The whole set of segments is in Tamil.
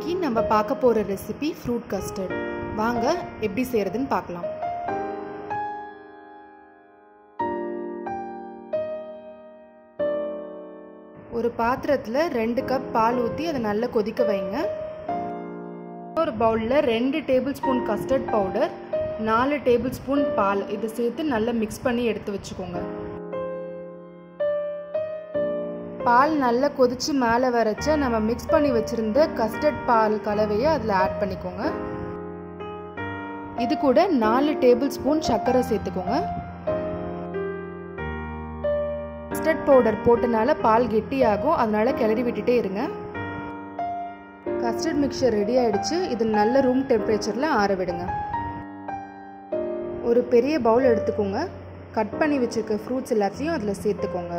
இன்றைக்கி நம்ம பார்க்க போகிற ரெசிபி ஃப்ரூட் கஸ்டர்ட் வாங்க எப்படி செய்கிறதுன்னு பார்க்கலாம். ஒரு பாத்திரத்தில் ரெண்டு கப் பால் ஊற்றி அதை நல்லா கொதிக்க வைங்க. ஒரு பவுலில் ரெண்டு டேபிள் ஸ்பூன் கஸ்டர்ட் பவுடர் நாலு டேபிள் ஸ்பூன் பால். இதை சேர்த்து நல்லா மிக்ஸ் பண்ணி எடுத்து வச்சுக்கோங்க. பால் நல்லா கொதிச்சு மேலே வரைச்ச நம்ம மிக்ஸ் பண்ணி வச்சுருந்த கஸ்டர்ட் பால் கலவையை அதில் ஆட் பண்ணிக்கோங்க. இது கூட நாலு டேபிள் ஸ்பூன் சர்க்கரை சேர்த்துக்கோங்க. கஸ்டர்ட் பவுடர் போட்டனால பால் கெட்டியாகும் அதனால கிளறி விட்டுட்டே இருங்க. கஸ்டர்ட் மிக்சர் ரெடி ஆயிடுச்சு இது நல்ல ரூம் டெம்பரேச்சரில் ஆற விடுங்க. ஒரு பெரிய பவுல் எடுத்துக்கோங்க. கட் பண்ணி வச்சுருக்க ஃப்ரூட்ஸ் எல்லாத்தையும் அதில் சேர்த்துக்கோங்க.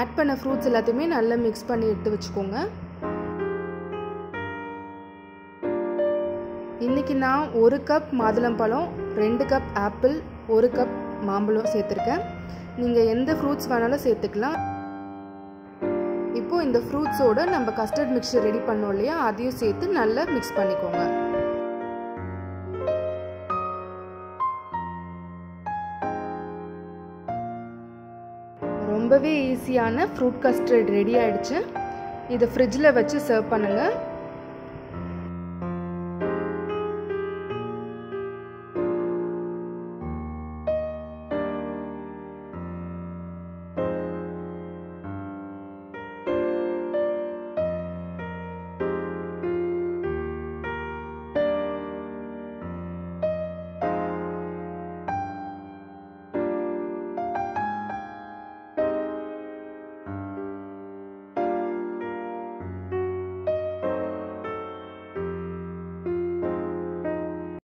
ஆட் பண்ண ஃப்ரூட்ஸ் எல்லாத்தையுமே நல்லா மிக்ஸ் பண்ணி எடுத்து வச்சுக்கோங்க. இன்றைக்கி நான் ஒரு கப் மாதுளம்பழம் ரெண்டு கப் ஆப்பிள் ஒரு கப் மாம்பழம் சேர்த்துருக்கேன். நீங்கள் எந்த ஃப்ரூட்ஸ் வேணாலும் சேர்த்துக்கலாம். இப்போது இந்த ஃப்ரூட்ஸோட நம்ம கஸ்டர்ட் மிக்சர் ரெடி பண்ணோம் இல்லையா? அதையும் சேர்த்து நல்லா மிக்ஸ் பண்ணிக்கோங்க. ரொம்பவே ஈஸியான ஃப்ரூட் கஸ்டர்ட் ரெடி ஆகிடுச்சு இதை ஃப்ரிட்ஜில் வச்சு சர்வ் பண்ணுங்கள்